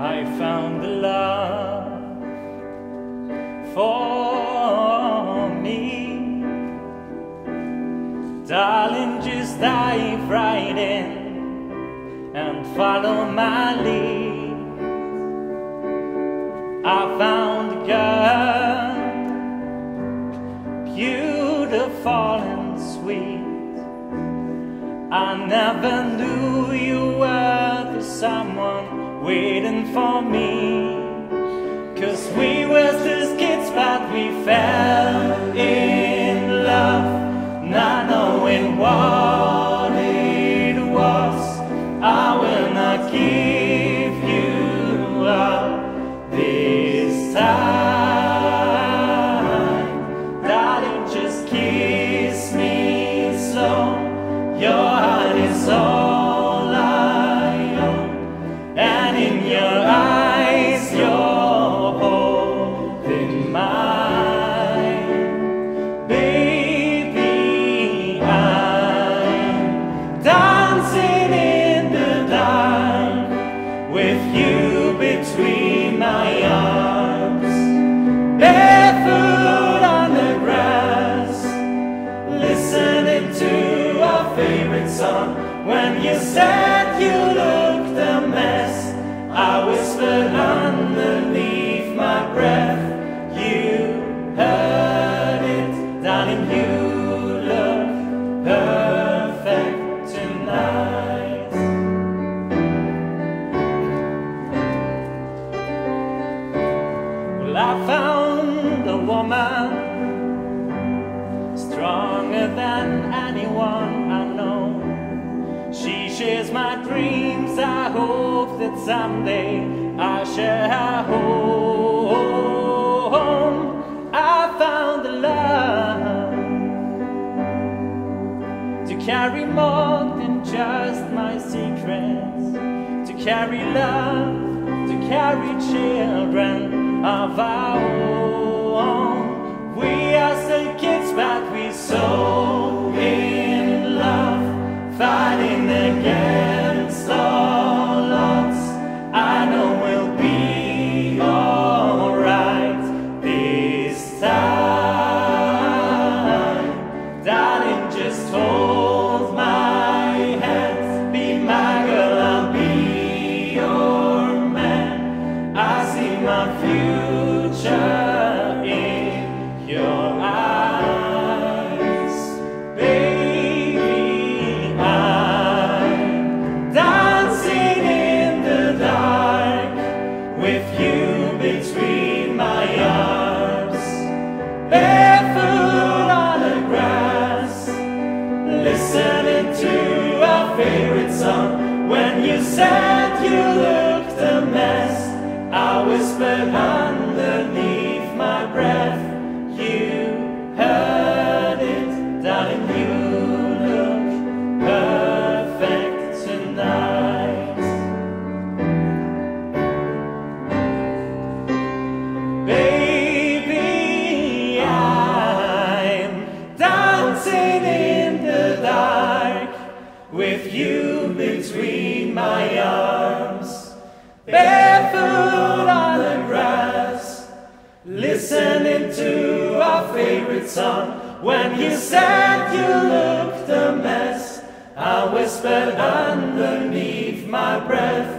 I found the love for me. Darling, just dive right in and follow my lead. I found a girl, beautiful and sweet. I never knew waiting for me. Cause we were just kids, but we fell in When you said you looked a mess, I whispered underneath my breath. You heard it, darling. You My dreams. I hope that someday I shall home. I found the love to carry more than just my secrets, to carry love, to carry children of our own. We are still kids, but we so When you said you looked a mess, I whispered underneath with you between my arms, barefoot on the grass, listening to our favorite song. When you said you looked a mess, I whispered underneath my breath.